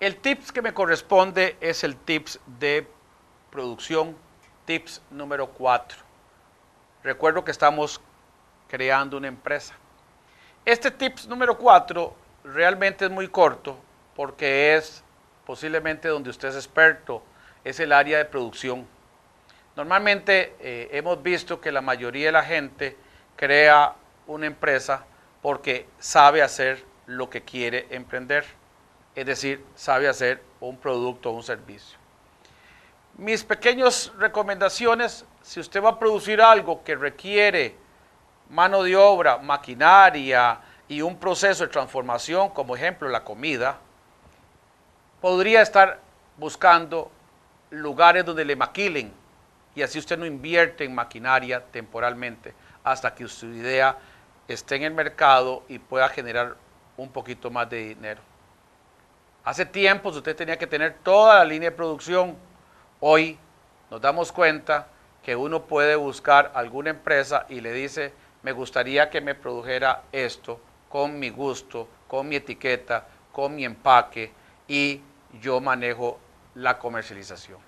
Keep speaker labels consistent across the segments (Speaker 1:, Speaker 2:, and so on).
Speaker 1: El tips que me corresponde es el tips de producción, tips número 4. Recuerdo que estamos creando una empresa. Este tips número 4 realmente es muy corto porque es posiblemente donde usted es experto, es el área de producción. Normalmente eh, hemos visto que la mayoría de la gente crea una empresa porque sabe hacer lo que quiere emprender es decir, sabe hacer un producto o un servicio. Mis pequeñas recomendaciones, si usted va a producir algo que requiere mano de obra, maquinaria y un proceso de transformación, como ejemplo la comida, podría estar buscando lugares donde le maquilen y así usted no invierte en maquinaria temporalmente hasta que su idea esté en el mercado y pueda generar un poquito más de dinero. Hace tiempos usted tenía que tener toda la línea de producción. Hoy nos damos cuenta que uno puede buscar alguna empresa y le dice, me gustaría que me produjera esto con mi gusto, con mi etiqueta, con mi empaque y yo manejo la comercialización.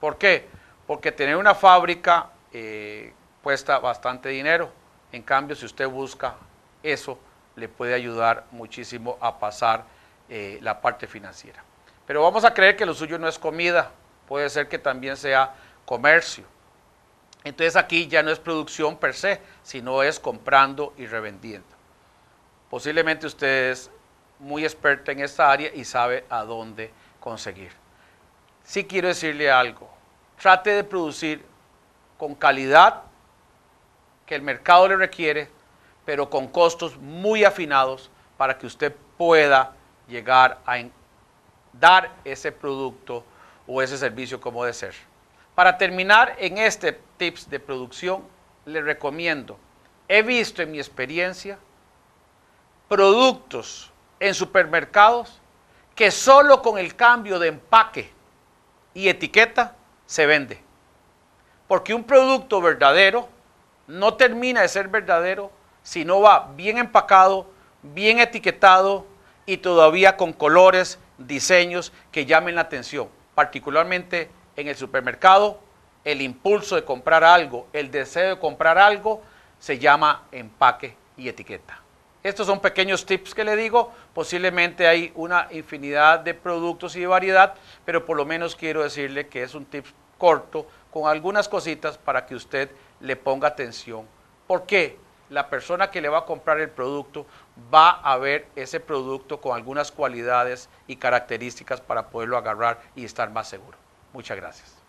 Speaker 1: ¿Por qué? Porque tener una fábrica eh, cuesta bastante dinero. En cambio, si usted busca eso, le puede ayudar muchísimo a pasar eh, la parte financiera. Pero vamos a creer que lo suyo no es comida, puede ser que también sea comercio. Entonces aquí ya no es producción per se, sino es comprando y revendiendo. Posiblemente usted es muy experto en esta área y sabe a dónde conseguir. Sí quiero decirle algo, trate de producir con calidad que el mercado le requiere, pero con costos muy afinados para que usted pueda llegar a dar ese producto o ese servicio como de ser. Para terminar en este tips de producción, le recomiendo, he visto en mi experiencia productos en supermercados que solo con el cambio de empaque y etiqueta se vende. Porque un producto verdadero no termina de ser verdadero si no va bien empacado, bien etiquetado, y todavía con colores, diseños que llamen la atención, particularmente en el supermercado, el impulso de comprar algo, el deseo de comprar algo, se llama empaque y etiqueta. Estos son pequeños tips que le digo, posiblemente hay una infinidad de productos y de variedad, pero por lo menos quiero decirle que es un tip corto con algunas cositas para que usted le ponga atención. ¿Por qué? la persona que le va a comprar el producto va a ver ese producto con algunas cualidades y características para poderlo agarrar y estar más seguro. Muchas gracias.